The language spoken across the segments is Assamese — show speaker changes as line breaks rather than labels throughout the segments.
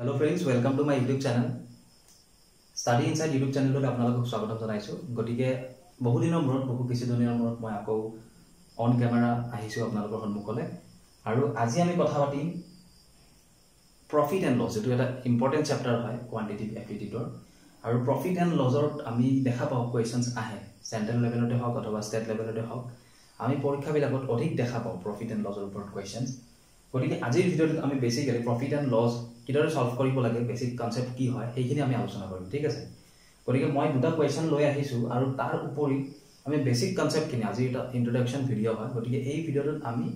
Hello' friends welcome to my YouTube channel study inside YouTube চেনেলটোত আপোনালোকক স্বাগতম জনাইছোঁ। গতিকে বহুদিনৰ মূৰত বহু কিছুদিনৰ মূৰত মই আকৌ অন কেমেৰা আহিছোঁ আপোনালোকৰ সন্মুখলৈ। আৰু আজি আমি কথা পাতিম প্ৰফিট এণ্ড লছ যিটো এটা ইম্পৰ্টেণ্ট চেপ্টাৰ হয় কোৱান্টিটিভ এপ্টিটিউডৰ আৰু প্ৰফিট এণ্ড লছৰ আমি দেখা পাওঁ কুৱেশ্যনছ আহে চেণ্ট্ৰেল লেভেলতে হওক অথবা ষ্টেট লেভেলতে হওক। আমি পৰীক্ষাবিলাকত অধিক দেখা পাওঁ প্ৰফিট এণ্ড লছৰ ওপৰত কুৱেশ্যনছ গতিকে আজিৰ ভিডিঅ'টোত আমি বেচিকেলি প্ৰফিট এণ্ড লছ কিদৰে ছল্ভ কৰিব লাগে বেচিক কনচেপ্ট কি হয় সেইখিনি আমি আলোচনা কৰিম ঠিক আছে? গতিকে মই দুটা কুৱেশ্যন লৈ আহিছোঁ আৰু তাৰ উপৰি আমি বেচিক কনচেপ্টখিনি আজি এটা ইণ্ট্ৰডাকশ্যন ভিডিঅ' হয় গতিকে এই ভিডিঅ'টোত আমি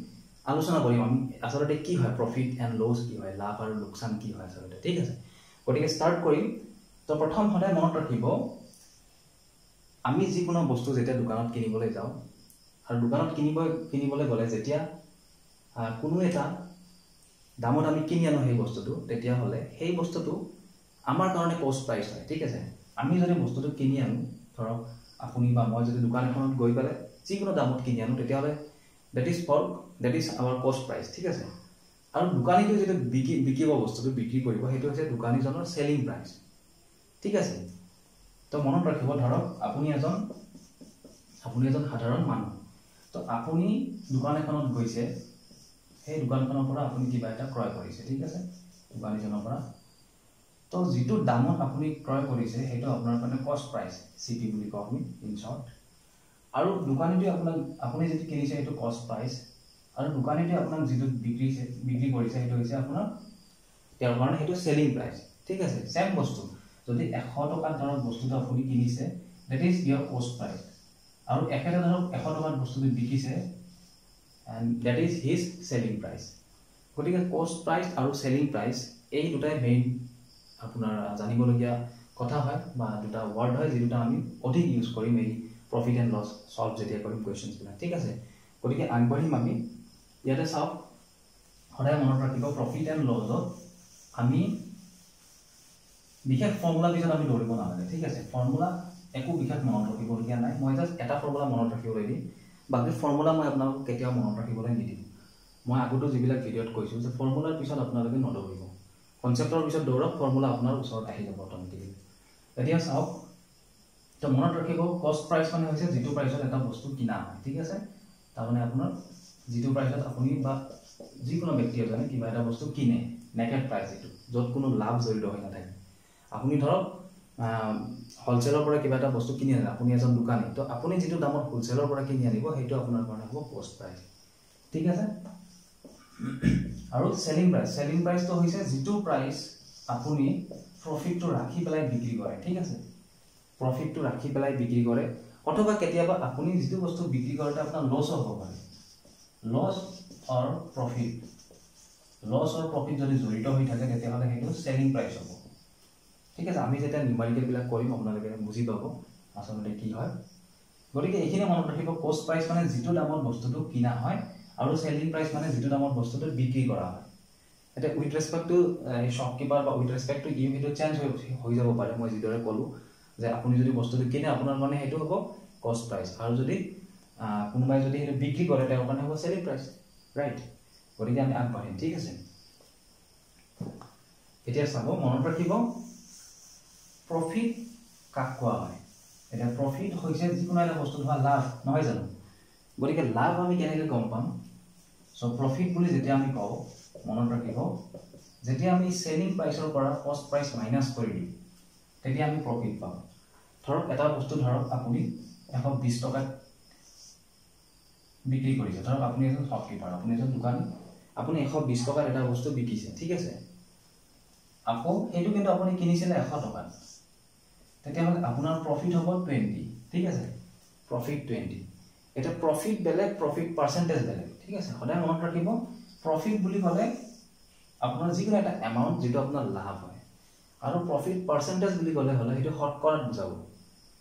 আলোচনা কৰিম আমি আচলতে কি হয় প্ৰফিট এণ্ড লছ কি হয় লাভ আৰু লোকচান কি হয় আচলতে ঠিক আছে? গতিকে ষ্টাৰ্ট কৰিম। তো প্ৰথম সদায় মনত ৰাখিব আমি যিকোনো বস্তু যেতিয়া দোকানত কিনিবলৈ যাওঁ আৰু দোকানত কিনিব কিনিবলৈ গ'লে যেতিয়া কোনো এটা দামত আমি কিনি আনো সেই বস্তুটো তেতিয়াহ'লে সেই বস্তুটো আমাৰ কাৰণে কষ্ট প্ৰাইচ হয় ঠিক আছে? আমি যদি বস্তুটো কিনি আনো ধৰক আপুনি বা মই যদি দোকান এখনত গৈ পেলাই যিকোনো দামত কিনি আনো তেতিয়াহ'লে that is for that is our cost price ঠিক আছে? আৰু দোকানীটোৱে যিটো বিকি বিকিব বস্তুটো বিক্ৰী কৰিব সেইটো হৈছে দোকানীজনৰ চেলিং প্ৰাইচ ঠিক আছে? তো মনত ৰাখিব ধৰক আপুনি এজন আপুনি এজন সাধাৰণ মানুহ। তো আপুনি দোকান এখনত গৈছে সেই দোকানখনৰ পৰা আপুনি কিবা এটা ক্ৰয় কৰিছে ঠিক আছে? দোকানীজনৰ পৰা। তো যিটো দামত আপুনি ক্ৰয় কৰিছে সেইটো আপোনাৰ কাৰণে কষ্ট প্ৰাইচ চি পি বুলি কওঁ আমি ইন শ্বৰ্ট আৰু দোকানীটোৱে আপোনাক আপুনি যিটো কিনিছে সেইটো কষ্ট প্ৰাইচ আৰু দোকানীটোৱে আপোনাক যিটো বিক্ৰী বিক্ৰী কৰিছে সেইটো হৈছে আপোনাৰ তেওঁৰ কাৰণে সেইটো চেলিং প্ৰাইচ ঠিক আছে? ছেম বস্তু। যদি এশ টকাত ধৰক বস্তুটো আপুনি কিনিছে ডেট ইজ ইয়ৰ কষ্ট প্ৰাইচ আৰু একেটা ধৰক এশ টকাত বস্তুটো বিকিছে and that is his selling price গতিকে কষ্ট প্ৰাইচ আৰু চেলিং প্ৰাইচ এই দুটাই মেইন আপোনাৰ জানিবলগীয়া কথা হয় বা দুটা ৱৰ্ড হয় যি দুটা আমি অধিক ইউজ কৰিম এই প্ৰফিট এণ্ড লছ ছল্ভ যেতিয়া কৰিম কুৱেশ্যনছবিলাক ঠিক আছে? গতিকে আগবাঢ়িম আমি। ইয়াতে চাওক সদায় মনত ৰাখিব প্ৰফিট এণ্ড লছত আমি বিশেষ ফৰ্মুলা পিছত আমি দৌৰিব নালাগে। ঠিক আছে? ফৰ্মুলা একো বিশেষ মনত ৰাখিবলগীয়া নাই। মই জাষ্ট এটা ফৰ্মুলা মনত ৰাখিবলৈ দিম বাকী ফৰ্মুলা মই আপোনালোকক কেতিয়াও মনত ৰাখিবলৈ নিদিম মই আগতো যিবিলাক ভিডিঅ'ত কৈছোঁ যে ফৰ্মুলাৰ পিছত আপোনালোকে নদৌৰিব। কনচেপ্টৰ পিছত দৌৰক ফৰ্মুলা আপোনাৰ ওচৰত আহি যাব অট'মেটিকেলি এতিয়া চাওক তো মনত ৰাখিব কষ্ট প্ৰাইচ মানে হৈছে যিটো প্ৰাইচত এটা বস্তু কিনা হয় ঠিক আছে? তাৰমানে আপোনাৰ যিটো প্ৰাইচত আপুনি বা যিকোনো ব্যক্তি এজনে কিবা এটা বস্তু কিনে নেকেড প্ৰাইচ যিটো য'ত কোনো লাভ জড়িত হৈ নাথাকে। আপুনি ধৰক হ'লচেলৰ পৰা কিবা এটা বস্তু কিনি আনে আপুনি এজন দোকানী তো আপুনি যিটো দামত হ'লচেলৰ পৰা কিনি আনিব সেইটো আপোনাৰ কাৰণে হ'ব কষ্ট প্ৰাইচ ঠিক আছে? আৰু চেলিং প্ৰাইচ চেলিং প্ৰাইচটো হৈছে যিটো প্ৰাইচ আপুনি প্ৰফিটটো ৰাখি পেলাই বিক্ৰী কৰে ঠিক আছে? প্ৰফিটটো ৰাখি পেলাই বিক্ৰী কৰে অথবা কেতিয়াবা আপুনি যিটো বস্তু বিক্ৰী কৰোঁতে আপোনাৰ লছো হ'ব পাৰে। Loss or profit loss or profit যদি জড়িত হৈ থাকে তেতিয়াহ'লে সেইটো চেলিং প্ৰাইচ হ'ব। ঠিক আছে আমি যেতিয়া নিউমাৰিকেলবিলাক কৰিম আপোনালোকে বুজি পাব আচলতে কি হয়। গতিকে এইখিনি মনত ৰাখিব কষ্ট প্ৰাইচ মানে যিটো দামত বস্তুটো কিনা হয় আৰু চেলিং প্ৰাইচ মানে যিটো দামত বস্তুটো বিক্ৰী কৰা হয়। এতিয়া উইথ ৰেচপেক্ট টু শ্বপকিপাৰ বা উইথ ৰেচপেক্ট টু ইউ সেইটো চেঞ্জ হৈ যাব পাৰে মই যিদৰে ক'লোঁ যে আপুনি যদি বস্তুটো কিনে আপোনাৰ কাৰণে সেইটো হ'ব কষ্ট প্ৰাইচ আৰু যদি কোনোবাই যদি সেইটো বিক্ৰী কৰে তেওঁৰ কাৰণে হ'ব চেলিং প্ৰাইচ ৰাইট গতিকে আমি আগবাঢ়িম ঠিক আছে? এতিয়া চাব মনত ৰাখিব প্ৰফিট কাক কোৱা হয় এতিয়া প্ৰফিট হৈছে যিকোনো এটা বস্তুত হোৱা লাভ নহয় জানো গতিকে লাভ আমি কেনেকৈ গম পাম চ' প্ৰফিট বুলি যেতিয়া আমি কওঁ মনত ৰাখিব যেতিয়া আমি চেলিং প্ৰাইচৰ পৰা কষ্ট প্ৰাইচ মাইনাছ কৰি দিওঁ তেতিয়া আমি প্ৰফিট পাওঁ ধৰক এটা বস্তু ধৰক আপুনি এশ বিছ টকাত বিক্ৰী কৰিছে ধৰক আপুনি এজন শ্বপকিপাৰ আপুনি এজন দোকানী আপুনি এশ বিছ টকাত এটা বস্তু বিকিছে ঠিক আছে আকৌ সেইটো কিন্তু আপুনি কিনিছিলে এশ টকাত তেতিয়াহ'লে আপোনাৰ প্ৰফিট হ'ব টুৱেণ্টি ঠিক আছে? প্ৰফিট টুৱেণ্টি এতিয়া প্ৰফিট বেলেগ প্ৰফিট পাৰ্চেণ্টেজ বেলেগ ঠিক আছে? সদায় মনত ৰাখিব প্ৰফিট বুলি ক'লে আপোনাৰ যিকোনো এটা এমাউণ্ট যিটো আপোনাৰ লাভ হয়। আৰু প্ৰফিট পাৰ্চেণ্টেজ বুলি ক'লে হ'লে সেইটো শতকৰাত বুজাব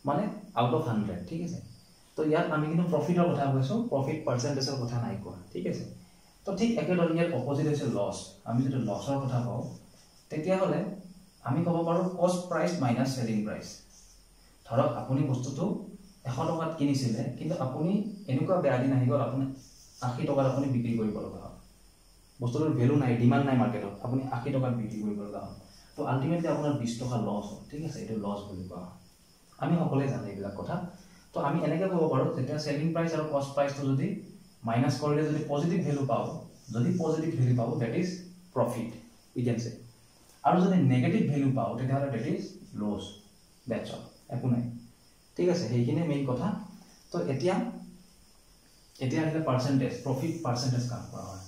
মানে আউট অফ হাণ্ড্ৰেড ঠিক আছে? তো ইয়াত আমি কিন্তু প্ৰফিটৰ কথা কৈছোঁ প্ৰফিট পাৰ্চেণ্টেজৰ কথা নাই কোৱা ঠিক আছে? তো ঠিক একেদৰে ইয়াত অপজিট হৈছে লছ আমি যদি লছৰ কথা কওঁ তেতিয়াহ'লে আমি ক'ব পাৰোঁ কষ্ট প্ৰাইচ মাইনাছ চেলিং প্ৰাইচ ধৰক আপুনি বস্তুটো এশ টকাত কিনিছিলে কিন্তু আপুনি এনেকুৱা বেয়া দিন আহি গ'ল আপুনি আশী টকাত আপুনি বিক্ৰী কৰিব লগা হ'ল। বস্তুটোৰ ভেলু নাই ডিমাণ্ড নাই মাৰ্কেটত আপুনি আশী টকাত বিক্ৰী কৰিব লগা হ'ল। তো আল্টিমেটলি আপোনাৰ বিছ টকা লছ হয় ঠিক আছে এইটো লছ বুলি কোৱা হয়। আমি সকলোৱে জানো এইবিলাক কথা। তো আমি এনেকৈ ক'ব পাৰোঁ যেতিয়া চেলিং প্ৰাইচ আৰু কষ্ট প্ৰাইচটো যদি মাইনাছ কৰিলে যদি পজিটিভ ভেলু পাওঁ যদি পজিটিভ ভেলু পাওঁ that is profit we can say আৰু যদি নেগেটিভ ভেলু পাওঁ তেতিয়াহ'লে that is loss that's all একো নাই। ঠিক আছে সেইখিনিয়ে মেইন কথা। তো এতিয়া এতিয়া আহিলে পাৰ্চেণ্টেজ প্ৰফিট পাৰ্চেণ্টেজ কাম কৰা হয়।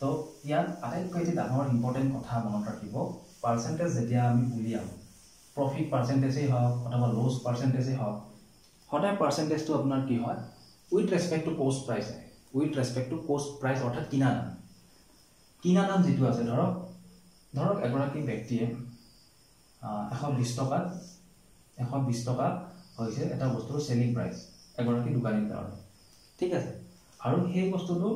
তো ইয়াত আটাইতকৈ এটি ডাঙৰ ইম্পৰ্টেণ্ট কথা মনত ৰাখিব পাৰ্চেণ্টেজ যেতিয়া আমি উলিয়াম প্ৰফিট পাৰ্চেণ্টেজেই হওক অথবা লছ পাৰ্চেণ্টেজেই হওক সদায় পাৰ্চেণ্টেজটো আপোনাৰ কি হয়? With respect to cost price আহে। With respect to cost price অৰ্থাৎ কিনা দাম। কিনা দাম যিটো আছে ধৰক ধৰক এগৰাকী ব্যক্তিয়ে এশ বিছ টকাত এশ বিছ টকা হৈছে এটা বস্তুৰ চেলিং প্ৰাইচ এগৰাকী দোকানীৰ কাৰণে। ঠিক আছে? আৰু সেই বস্তুটো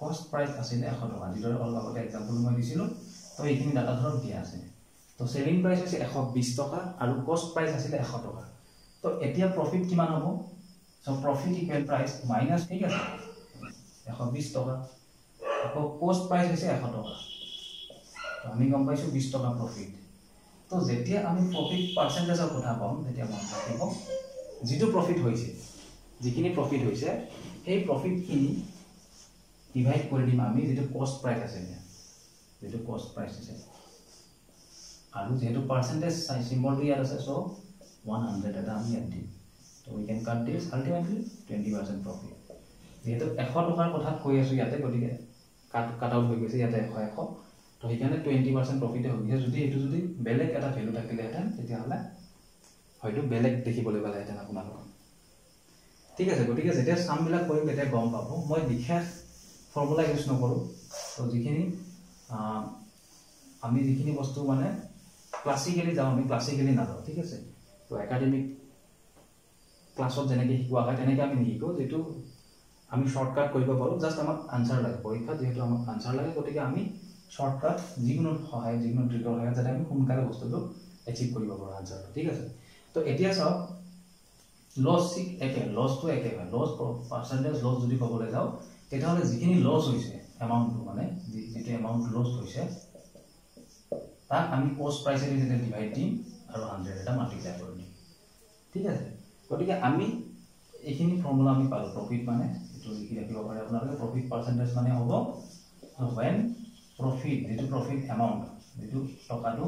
কষ্ট প্ৰাইচ আছিলে এশ টকা যিদৰে অলপ আগতে এক্সাম্পল মই দিছিলোঁ তো এইখিনি ডাটা ধৰক দিয়া আছে। তো চেলিং প্ৰাইচ হৈছে এশ বিছ টকা আৰু কষ্ট প্ৰাইচ আছিলে এশ টকা। তো এতিয়া প্ৰফিট কিমান হ'ব? So' profit equal price minus ঠিক আছে? এশ বিছ টকা। আকৌ কষ্ট প্ৰাইচ হৈছে এশ টকা। আমি গম পাইছোঁ বিছ টকা প্ৰফিট তো যেতিয়া আমি প্ৰফিট পাৰ্চেণ্টেজৰ কথা ক'ম তেতিয়া মনত ৰাখিব যিটো প্ৰফিট হৈছে যিখিনি প্ৰফিট হৈছে সেই প্ৰফিটখিনি ডিভাইড কৰি দিম আমি যিটো কষ্ট প্ৰাইচ আছে যিটো কষ্ট প্ৰাইচ আছে। আৰু যিহেতু পাৰ্চেণ্টেজ চাই চিম্বলটো ইয়াত আছে চ' ওৱান হাণ্ড্ৰেড এটা আমি ইয়াত দিম। So' we can cut this ultimately twenty percent profit যিহেতু এশ টকাৰ কথাত কৈ আছোঁ ইয়াতে গতিকে কাট কাট আউট হৈ গৈছে ইয়াতে এশ এশ। তো সেইকাৰণে টুৱেণ্টি পাৰ্চেণ্ট প্ৰফিটে হৈ গৈছে যদি এইটো যদি বেলেগ এটা ভেলু থাকিলেহেঁতেন তেতিয়াহ'লে হয়তো বেলেগ দেখিবলৈ পালেহেঁতেন আপোনালোকক। ঠিক আছে গতিকে যেতিয়া চামবিলাক কৰিম তেতিয়া গম পাব। মই বিশেষ ফৰ্মুলা ইউজ নকৰোঁ। তো যিখিনি আমি যিখিনি বস্তু মানে ক্লাছিকেলি যাওঁ আমি ক্লাছিকেলি নাযাওঁ ঠিক আছে? তো একাডেমিক ক্লাছত যেনেকৈ শিকোৱা হয় তেনেকৈ আমি নিশিকোঁ যিটো আমি শ্বৰ্টকাট কৰিব পাৰোঁ জাষ্ট আমাক আনচাৰ লাগে। পৰীক্ষাত যিহেতু আমাক আনচাৰ লাগে গতিকে আমি শ্বৰ্টকাট যিকোনো সহায় যিকোনো ট্ৰিকৰ সহায়ত যাতে আমি সোনকালে বস্তুটো এচিভ কৰিব পাৰোঁ আনচাৰটো ঠিক আছে? তো এতিয়া চাওক লছ একে লছটো একে হয়। লছ পাৰ্চেণ্টেজ লছ যদি ক'বলৈ যাওঁ তেতিয়াহ'লে যিখিনি লছ হৈছে এমাউণ্টটো মানে যিটো এমাউণ্ট লছ হৈছে তাক আমি পষ্ট প্ৰাইচেদি যেতিয়া ডিভাইড দিম আৰু হাণ্ড্ৰেড এটা মাল্টিপ্লাই কৰি দিম। ঠিক আছে? গতিকে আমি এইখিনি ফৰ্মুলা আমি পালোঁ। প্ৰফিট মানে এইটো লিখি ৰাখিব পাৰে আপোনালোকে। প্ৰফিট পাৰ্চেণ্টেজ মানে হ'ব ৱেন প্ৰফিট যিটো প্ৰফিট এমাউণ্ট যিটো টকাটো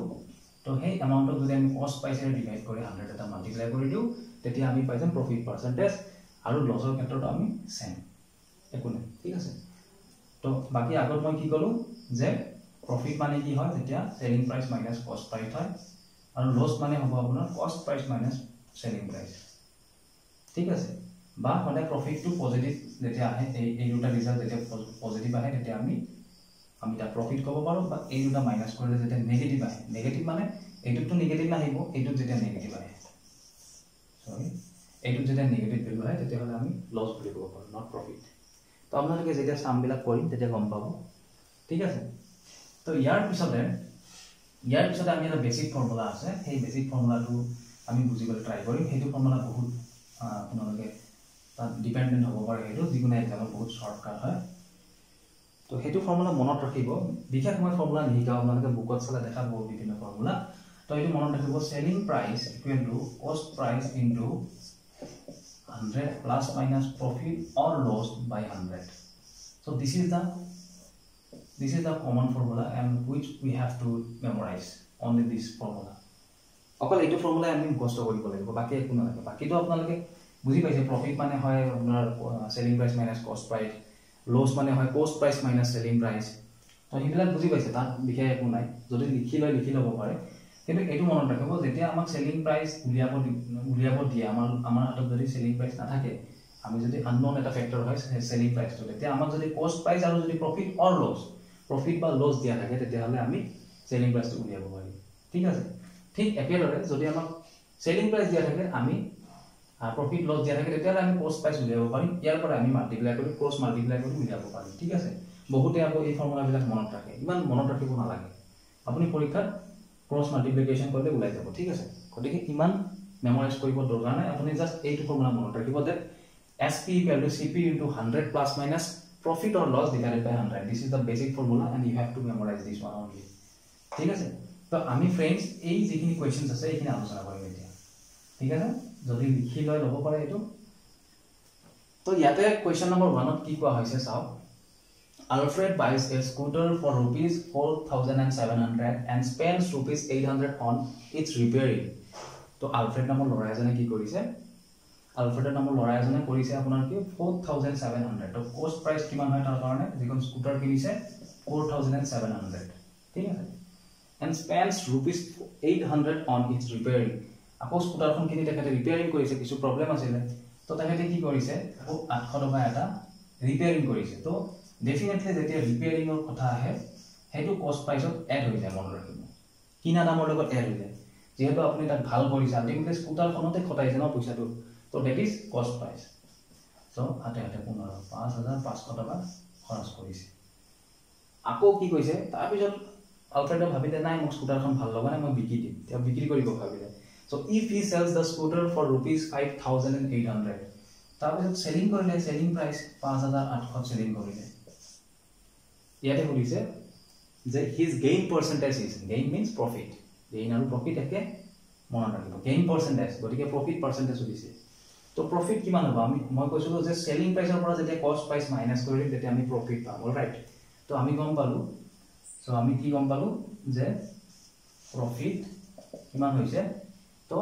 তো সেই এমাউণ্টক যদি আমি কষ্ট প্ৰাইচেৰে ডিভাইড কৰি হাণ্ড্ৰেড এটা মাল্টিপ্লাই কৰি দিওঁ তেতিয়া আমি পাই যাম প্ৰফিট পাৰ্চেণ্টেজ আৰু লছৰ ক্ষেত্ৰত আমি চেম একো নাই ঠিক আছে? তো বাকী আগত মই কি ক'লোঁ যে প্ৰফিট মানে কি হয় যেতিয়া selling price minus cost price হয় আৰু লছ মানে হ'ব আপোনাৰ কষ্ট প্ৰাইচ মাইনাছ চেলিং প্ৰাইচ ঠিক আছে? বা সদায় প্ৰফিটটো পজিটিভ যেতিয়া আহে এই এই দুটা ৰিজাল্ট যেতিয়া পজিটিভ আহে তেতিয়া আমি আমি তাত প্ৰফিট ক'ব পাৰোঁ বা এই দুটা মাইনাছ কৰিলে যেতিয়া নেগেটিভ আহে নেগেটিভ মানে এইটোততো নিগেটিভ নাহিব এইটোত যেতিয়া নেগেটিভ আহে। চৰি এইটোত যেতিয়া নিগেটিভ ভেলু আহে তেতিয়াহ'লে আমি লছ বুলি ক'ব পাৰোঁ নট প্ৰফিট তো আপোনালোকে যেতিয়া চামবিলাক কৰিম তেতিয়া গম পাব। ঠিক আছে? তো ইয়াৰ পিছতে ইয়াৰ পিছতে আমি এটা বেচিক ফৰ্মুলা আছে। সেই বেচিক ফৰ্মুলাটো আমি বুজিবলৈ ট্ৰাই কৰিম। সেইটো ফৰ্মুলা বহুত আপোনালোকে তাত ডিপেণ্ডেণ্ট হ'ব পাৰে সেইটো। যিকোনো এক্সামত বহুত শ্বৰ্টকাট হয়। তো সেইটো ফৰ্মুলা মনত ৰাখিব। বিশেষ মই ফৰ্মুলা নিশিকাওঁ আপোনালোকে বুকত চালে দেখা পাব বিভিন্ন ফৰ্মুলা তো এইটো মনত ৰাখিব selling price equal to cost price into hundred plus minus profit or loss by hundred so' this is the this is the common formula and which we have to memorize only this formula অকল এইটো ফৰ্মুলাই আমি মুখস্থ কৰিব লাগিব বাকী একো নালাগে। বাকীটো আপোনালোকে বুজি পাইছে প্ৰফিট মানে হয় আপোনাৰ selling price minus cost price loss মানে হয় cost price minus selling price তো সেইবিলাক বুজি পাইছে তাত বিশেষ একো নাই। যদি লিখি লয় লিখি ল'ব পাৰে। কিন্তু এইটো মনত ৰাখিব যেতিয়া আমাক চেলিং প্ৰাইচ উলিয়াব উলিয়াব দিয়ে আমাৰ আমাৰ হাতত যদি চেলিং প্ৰাইচ নাথাকে আমি যদি আননন এটা ফেক্টৰ হয় চেলিং প্ৰাইচটো তেতিয়া আমাক যদি কষ্ট প্ৰাইচ আৰু যদি প্ৰফিট অৰ লছ প্ৰফিট বা লছ দিয়া থাকে তেতিয়াহ'লে আমি চেলিং প্ৰাইচটো উলিয়াব পাৰিম ঠিক আছে? ঠিক একেদৰে যদি আমাক চেলিং প্ৰাইচ দিয়া থাকে আমি প্ৰফিট লছ দিয়া থাকে তেতিয়াহ'লে আমি কষ্ট প্ৰাইচ উলিয়াব পাৰিম ইয়াৰ পৰা আমি মাল্টিপ্লাই কৰি কষ্ট মাল্টিপ্লাই কৰি উলিয়াব পাৰিম ঠিক আছে? বহুতে আকৌ এই ফৰ্মুলাবিলাক মনত ৰাখে ইমান মনত ৰাখিব নালাগে। আপুনি পৰীক্ষাত ক্ৰছ মাল্টিপ্লিকেশ্যন কৰিলে ওলাই যাব ঠিক আছে? গতিকে ইমান মেমৰাইজ কৰিব দৰকাৰ নাই আপুনি জাষ্ট এইটো ফৰ্মুলা মনত ৰাখিব যে S P to C P into hundred plus minus profit or loss divided by hundred this is the basic formula and you have to memorize this one only ঠিক আছে? তো আমি ফ্ৰেণ্ডছ এই যিখিনি কুৱেশ্যনছ আছে এইখিনি আলোচনা কৰিম এতিয়া ঠিক আছে? যদি লিখি লৈ ল'ব পাৰে এইটো? তো ইয়াতে কুৱেশ্যন নম্বৰ ওৱানত কি কোৱা হৈছে চাওক। Alfred buys a scooter for rupees 4,700 and spends rupees 800 on its repairing. তো আলফ্ৰেড নামৰ ল'ৰা এজনে কি কৰিছে? আলফ্ৰেডৰ নামৰ ল'ৰা এজনে কৰিছে আপোনাৰ কি? ফ'ৰ থাউজেণ্ড ছেভেন হাণ্ড্ৰেড তো কষ্ট প্ৰাইচ কিমান হয় তাৰ কাৰণে? যিখন স্কুটাৰ কিনিছে four thousand and seven hundred ঠিক আছে? And spends rupees eight hundred on its repairing আকৌ স্কুটাৰখন কিনি তেখেতে ৰিপেয়াৰিং কৰিছে কিছু প্ৰব্লেম আছিলে। তো তেখেতে কি কৰিছে আকৌ আঠশ টকা এটা ৰিপেয়াৰিং কৰিছে। তো ডেফিনেটলি যেতিয়া ৰিপেয়াৰিঙৰ কথা আহে সেইটো কষ্ট প্ৰাইচত এড হৈ যায় মনত ৰাখিব। কিনা দামৰ লগত এড হৈ যায়। যিহেতু আপুনি তাক ভাল কৰিছে আল্টিমেটলি স্কুটাৰখনতে খটাইছে ন পইচাটো। তো that is cost price so' হাতে হাতে পোন্ধৰ পাঁচ হাজাৰ পাঁচশ টকা খৰচ কৰিছে। আকৌ কি কৈছে তাৰপিছত আলফ্ৰেডে ভাবিলে নাই মোক স্কুটাৰখন ভাল লগা নাই মই বিকি দিম। তেওঁ বিক্ৰী কৰিব ভাবিলে। The scooter for rupees five thousand and eight hundred তাৰপিছত চেলিং কৰিলে চেলিং প্ৰাইচ পাঁচ হাজাৰ আঠশত চেলিং কৰিলে। ইয়াতে সুধিছে যে his gain percentage is gain means profit gain আৰু প্ৰফিট একে মনত ৰাখিব। গেইন পাৰ্চেণ্টেজ গতিকে প্ৰফিট পাৰ্চেণ্টেজ সুধিছে। তো প্ৰফিট কিমান হ'ব? আমি মই কৈছিলোঁ যে চেলিং প্ৰাইচৰ পৰা যেতিয়া কষ্ট প্ৰাইচ মাইনাছ কৰি দিম তেতিয়া আমি প্ৰফিট পাম ৰাইট তো আমি গম পালোঁ। চ' আমি কি গম পালোঁ? যে প্ৰফিট কিমান হৈছে? তো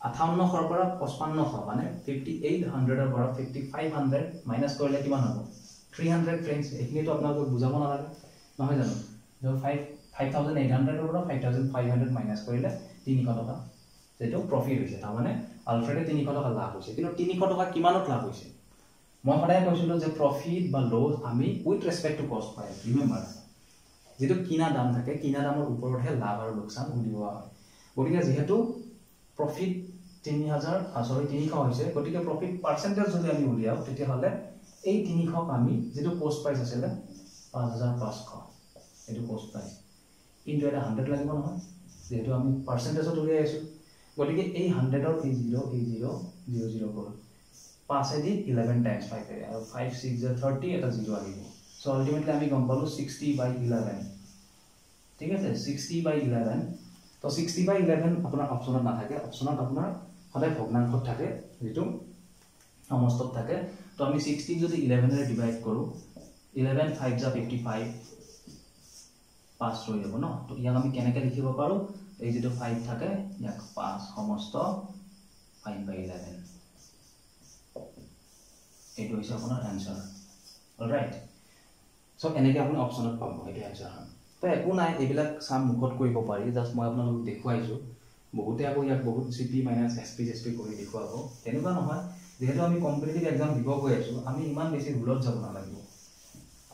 আঠাৱন্নশৰ পৰা পঁচপন্নশ মানে ফিফটি এইট হাণ্ড্ৰেডৰ পৰা ফিফটি ফাইভ হাণ্ড্ৰেড মাইনাছ কৰিলে কিমান হ'ব? থ্ৰী হাণ্ড্ৰেড ফ্ৰেণ্ডছ এইখিনিতো আপোনালোকক বুজাব নালাগে। নহয় জানো? ফাইভ ফাইভ থাউজেণ্ড এইট হাণ্ড্ৰেডৰ পৰা five thousand five hundred minus কৰিলে তিনিশ টকা। যিটো প্ৰফিট হৈছে তাৰমানে আলফ্ৰেডে তিনিশ টকা লাভ হৈছে। কিন্তু তিনিশ টকা কিমানত লাভ হৈছে? মই সদায় কৈছিলোঁ যে প্ৰফিট বা লছ আমি উইথ ৰেচপেক্ট টু কষ্ট পাই ৰিমেম্বাৰ যিটো কিনা দাম থাকে কিনা দামৰ ওপৰতহে লাভ আৰু লোকচান উলিওৱা হয়। গতিকে যিহেতু প্ৰফিট তিনি হাজাৰ চৰি তিনিশ হৈছে। গতিকে প্ৰফিট পাৰ্চেণ্টেজ যদি আমি উলিয়াওঁ তেতিয়াহ'লে এই তিনিশক আমি যিটো পষ্ট প্ৰাইচ আছিলে পাঁচ হাজাৰ পাঁচশ। এইটো পষ্ট প্ৰাইচ কিন্তু এটা হাণ্ড্ৰেড লাগিব নহয় যিহেতু আমি পাৰ্চেণ্টেজত উলিয়াই আছোঁ। গতিকে এই হাণ্ড্ৰেডৰ এই জিৰ' এই জিৰ' জিৰ' জিৰ' গ'ল। পাঁচেদি ইলেভেন টাইমছ ফাইভ আৰু ফাইভ ছিক্স যে থাৰ্টি এটা জিৰ' আহিব। চ' আল্টিমেটলি আমি গম পালোঁ ছিক্সটি বাই ইলেভেন ঠিক আছে? ছিক্সটি বাই ইলেভেন তো ছিক্সটি বাই ইলেভেন আপোনাৰ অপশ্যনত নাথাকে। অপশ্যনত আপোনাৰ সদায় ভগ্নাংশত থাকে যিটো সমষ্টত থাকে। তো আমি ছিক্সটিক যদি ইলেভেনেৰে ডিভাইড কৰোঁ ইলেভেন ফাইভ যা ফিফটি ফাইভ পাঁচ ৰৈ যাব ন? তো ইয়াক আমি কেনেকৈ লিখিব পাৰোঁ? এই যিটো ফাইভ থাকে ইয়াক পাঁচ সমস্ত ফাইভ বাই ইলেভেন এইটো হৈছে আপোনাৰ এনচাৰ ৰাইট চ' এনেকৈ আপুনি অপশ্যনত পাব এইটো এনচাৰ হয় তো একো নাই এইবিলাক চাম মুখত কৰিব পাৰি জাষ্ট মই আপোনালোকক দেখুৱাইছোঁ। বহুতে আকৌ ইয়াক বহুত C P minus S P S P কৰি দেখুৱাব। তেনেকুৱা নহয় যিহেতু আমি কম্পিটিটিভ এক্সাম দিব গৈ আছোঁ আমি ইমান বেছি ৰুলত যাব নালাগিব।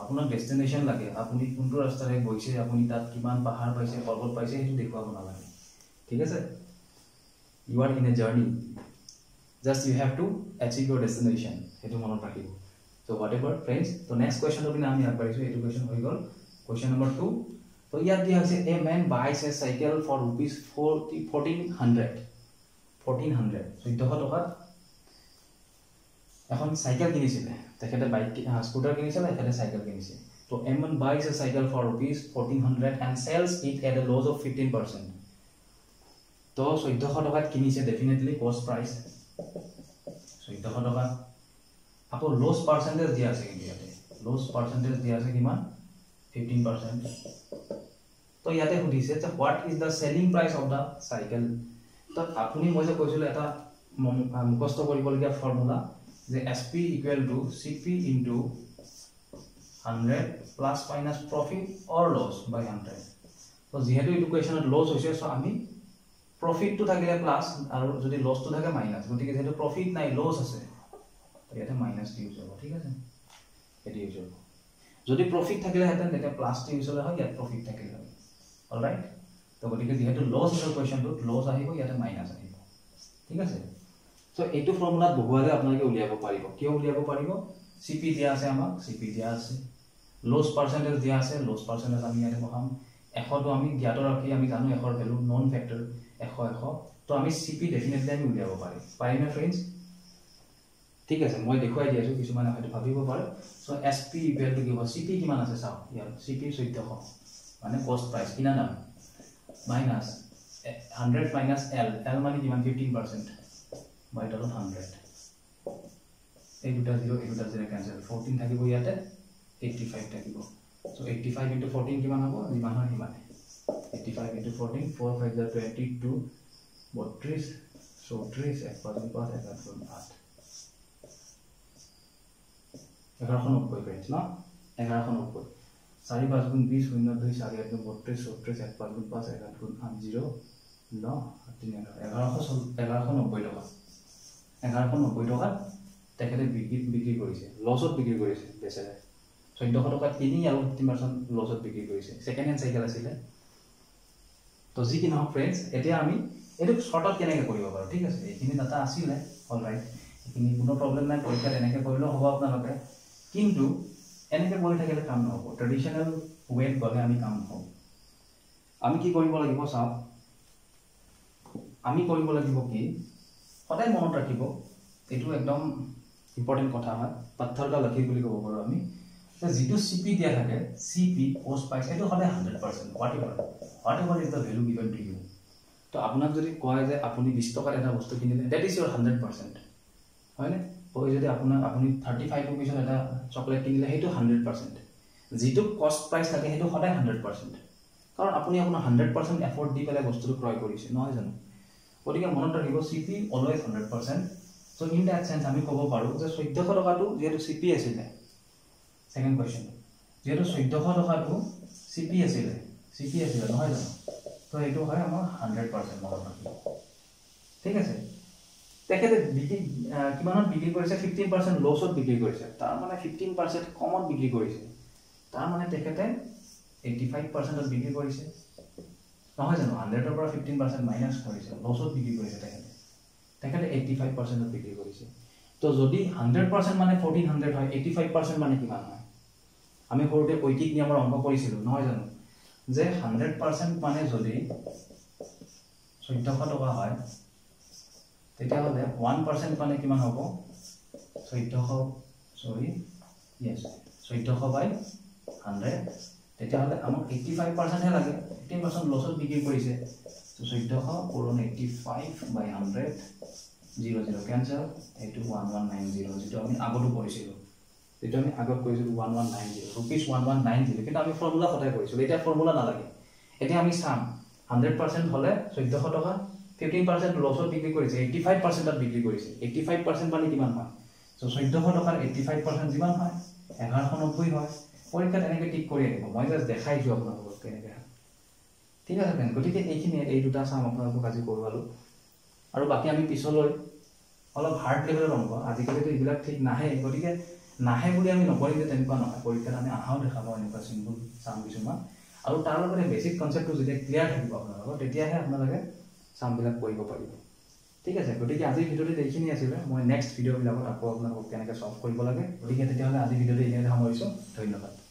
আপোনাক ডেষ্টিনেশ্যন লাগে আপুনি কোনটো ৰাস্তাৰে গৈছে আপুনি তাত কিমান পাহাৰ পাইছে পৰ্বত পাইছে সেইটো দেখুৱাব নালাগে। ঠিক আছে? You are in a journey just you have to achieve your destination সেইটো মনত ৰাখিব। So' whatever friends to' next কুৱেশ্যনটো পিনে আমি আগবাঢ়িছোঁ এইটো কুৱেশ্যন হৈ গ'ল। নম্বৰ টু তো ইয়াত দিয়া হৈছে a man buys a cycle for rupees forty fourteen hundred fourteen hundred চৈধ্যশ টকাত এখন চাইকেল কিনিছিলে তেখেতে বাইক স্কুটাৰ কিনিছিলে তেখেতে চাইকেল কিনিছে তো a man buys a cycle for rupees fourteen hundred and sells it at a loss of fifteen percent তো চৈধ্যশ টকাত কিনিছে ডেফিনেটলি কষ্ট প্ৰাইচ চৈধ্যশ টকা আকৌ লছ পাৰ্চেণ্টেজ দিয়া আছে কিন্তু ইয়াতে লছ পাৰ্চেণ্টেজ দিয়া আছে কিমান ফিফটিন পাৰ্চেণ্ট তো ইয়াতে সুধিছে যে what is the selling price of the cycle তো আপুনি মই যে কৈছিলোঁ এটা মুখস্থ কৰিবলগীয়া ফৰ্মুলা যে S P equal to C P into hundred plus minus profit or loss by hundred তো যিহেতু এইটো কুৱেশ্যনত লছ হৈছে চ' আমি প্ৰফিটটো থাকিলে প্লাছ আৰু যদি লছটো থাকে মাইনাছ গতিকে যিহেতু প্ৰফিট নাই লছ আছে ইয়াতে মাইনাছটো ইউজ হ'ব ঠিক আছে? সেইটো ইউজ হ'ব যদি প্ৰফিট থাকিলেহেঁতেন তেতিয়া প্লাছটো ইউজ হ'লে হয় ইয়াত প্ৰফিট থাকিলে হয়। অল ৰাইট তো গতিকে যিহেতু লছ আছে কুৱেশ্যনটোত লছ আহিব ইয়াতে মাইনাছ আহিব। ঠিক আছে? চ' এইটো ফৰ্মুলাত বহুৱালে আপোনালোকে উলিয়াব পাৰিব। কিয় উলিয়াব পাৰিব? চি পি দিয়া আছে আমাক চি পি দিয়া আছে। লছ পাৰ্চেণ্টেজ দিয়া আছে লছ পাৰ্চেণ্টেজ আমি ইয়াতে বহাম। এশটো আমি জ্ঞাত ৰাখি আমি জানো এশৰ ভেলু নন ফেক্টৰ এশ এশ। তো আমি চি পি ডেফিনেটলি আমি উলিয়াব পাৰিম। পাৰিমনে ফ্ৰেণ্ডছ ঠিক আছে মই দেখুৱাই দি আছোঁ কিছুমানে হয়তো ভাবিব পাৰে চ' এছ পি ইকুৱেলটো কি হ'ব চি পি কিমান আছে চাওক ইয়াত চি পি চৈধ্যশ মানে কষ্ট প্ৰাইচ কিনা দাম minus hundred minus L L মানে কিমান ফিফটিন পাৰ্চেণ্ট বাই তলত হাণ্ড্ৰেড এই দুটা জিৰ' এই দুটা জিৰ' কেঞ্চেল ফৰ্টিন থাকিব ইয়াতে এইটটি ফাইভ থাকিব so' eighty five into fourteen কিমান হ'ব যিমান হয় সিমানে eighty five into fourteen four five জাৰ টুৱেণ্টি টু বত্ৰিছ চৌত্ৰিছ এক পাঁচ পাঁচ এক আঠ আঠ এঘাৰশ নব্বৈ ফ্ৰেণ্ডছ ন? এঘাৰশ নব্বৈ। চাৰি পাঁচ গুণ বিছ শূন্য দুই চাৰি আঠ গুণ বত্ৰিছ চৌত্ৰিছ এক পাঁচ গুণ পাঁচ এক আঠ গুণ আঠ জিৰ' ন তিনি এঘাৰ এঘাৰশ চল এঘাৰশ নব্বৈ টকা। এঘাৰশ নব্বৈ টকাত তেখেতে বিক্ৰী বিক্ৰী কৰিছে লছত বিক্ৰী কৰিছে বেচেৰে। চৈধ্যশ টকাত কিনি আৰু ফিফটিন পাৰ্চেণ্ট লছত বিক্ৰী কৰিছে। ছেকেণ্ড হেণ্ড চাইকেল আছিলে। তো যি কি নহওক ফ্ৰেণ্ডছ এতিয়া আমি এইটো শ্বৰ্টত কেনেকৈ কৰিব পাৰোঁ? ঠিক আছে এইখিনি ডাটা আছিলে অল ৰাইট এইখিনি কোনো প্ৰব্লেম নাই পৰীক্ষাত এনেকৈ কৰিলেও হ'ব আপোনালোকে। কিন্তু এনেকৈ কৰি থাকিলে কাম নহ'ব। ট্ৰেডিশ্যনেল ৱেত গ'লে আমি কাম নহ'ব আমি কি কৰিব লাগিব চাওক আমি কৰিব লাগিব কি? সদায় মনত ৰাখিব। এইটো একদম ইম্পৰ্টেণ্ট কথা হয়। পাথৰ কা লক্ষী বুলি ক'ব পাৰোঁ আমি। যিটো চি পি দিয়া থাকে চি পি পষ্ট প্ৰাইচ সেইটো সদায় hundred percent whatever whatever is the value given to you তো আপোনাক যদি কয় যে আপুনি বিছ টকাত এটা বস্তু কিনিলে that is your hundred percent হয়নে? কৈ যদি আপোনাক আপুনি থাৰ্টি ফাইভ ৰুপিছত এটা চকলেট কিনিলে সেইটো হাণ্ড্ৰেড পাৰ্চেণ্ট যিটো কষ্ট প্ৰাইচ থাকে সেইটো সদায় হাণ্ড্ৰেড পাৰ্চেণ্ট কাৰণ আপুনি আপোনাৰ হাণ্ড্ৰেড পাৰ্চেণ্ট এফৰ্ট দি পেলাই বস্তুটো ক্ৰয় কৰিছে নহয় জানো? গতিকে মনত ৰাখিব C P always hundred percent so' in that sense আমি ক'ব পাৰোঁ যে চৈধ্যশ টকাটো যিহেতু চি পি আছিলে ছেকেণ্ড কুৱেশ্যন যিহেতু চৈধ্যশ টকাটো চি পি আছিলে চি পি আছিলে নহয় জানো? তো এইটো হয় আমাৰ হাণ্ড্ৰেড পাৰ্চেণ্ট মনত ৰাখিব। ঠিক আছে? তেখেতে বিক্ৰী কিমানত বিক্ৰী কৰিছে? ফিফটিন পাৰ্চেণ্ট লছত বিক্ৰী কৰিছে। তাৰ মানে ফিফটিন পাৰ্চেণ্ট কমত বিক্ৰী কৰিছে। তাৰ মানে তেখেতে এইটি ফাইভ পাৰ্চেণ্টত বিক্ৰী কৰিছে। নহয় জানো? হাণ্ড্ৰেডৰ পৰা ফিফটিন পাৰ্চেণ্ট মাইনাছ কৰিছে। লছত বিক্ৰী কৰিছে তেখেতে। তেখেতে এইটি ফাইভ পাৰ্চেণ্টত বিক্ৰী কৰিছে। তো যদি হাণ্ড্ৰেড পাৰ্চেণ্ট মানে ফৰ্টিন হাণ্ড্ৰেড হয় এইটি ফাইভ পাৰ্চেণ্ট মানে কিমান হয়? আমি সৰুতে ঐকিক নিয়মৰ অংক কৰিছিলোঁ নহয় জানো? যে হাণ্ড্ৰেড পাৰ্চেণ্ট মানে যদি চৈধ্যশ টকা হয় তেতিয়াহ'লে ওৱান পাৰ্চেণ্ট মানে কিমান হ'ব? চৈধ্যশ চৰি য়েছ চৈধ্যশ বাই হাণ্ড্ৰেড তেতিয়াহ'লে আমাক এইটটি ফাইভ পাৰ্চেণ্টহে লাগে। ফিফটিন পাৰ্চেণ্ট লছত বিক্ৰী কৰিছে। চৈধ্যশ পূৰণ eighty five by hundred zero' zero' cancel এইটো ওৱান ওৱান নাইন জিৰ' যিটো আমি আগতো কৰিছিলোঁ। যিটো আমি আগত কৰিছিলোঁ one one nine zero' rupees one one nine zero' কিন্তু আমি ফৰ্মুলা সদায় কৰিছিলোঁ। এতিয়া ফৰ্মুলা নালাগে। এতিয়া আমি চাম হাণ্ড্ৰেড পাৰ্চেণ্ট হ'লে চৈধ্যশ টকা ফিফটিন পাৰ্চেণ্ট লছত বিক্ৰী কৰিছে এইটি ফাইভ পাৰ্চেণ্টত বিক্ৰী কৰিছে। এইটি ফাইভ পাৰ্চেণ্ট মানে কিমান হয়? চ' চৈধ্যশ টকাৰ এইটি ফাইভ পাৰ্চেণ্ট যিমান হয় এঘাৰশ নব্বৈ হয়। পৰীক্ষাত এনেকৈ টিক কৰি আহিব মই জাষ্ট দেখাইছোঁ আপোনালোকক কেনেকৈ ঠিক আছে ফ্ৰেণ্ড গতিকে এইখিনিয়ে এই দুটা চাম আপোনালোকক আজি কৰোৱালোঁ। আৰু বাকী আমি পিছলৈ অলপ হাৰ্ড লেভেলৰ অংক আজিকালিতো এইবিলাক ঠিক নাহে। গতিকে নাহে বুলি আমি নকৰিম যে তেনেকুৱা নহয়। পৰীক্ষাত আমি আহাও দেখা পাওঁ এনেকুৱা চিম্পুল চাম কিছুমান। আৰু তাৰ লগতে বেছিক কনচেপ্টটো যেতিয়া ক্লিয়াৰ থাকিব আপোনালোকৰ তেতিয়াহে আপোনালোকে চামবিলাক কৰিব পাৰিব। ঠিক আছে গতিকে আজিৰ ভিডিঅ'টোত এইখিনি আছিলে। মই নেক্সট ভিডিঅ'বিলাকত আকৌ আপোনালোকক কেনেকৈ চল্ভ কৰিব লাগে। গতিকে তেতিয়াহ'লে আজিৰ ভিডিঅ'টো এনেকৈ সামৰিছোঁ ধন্যবাদ।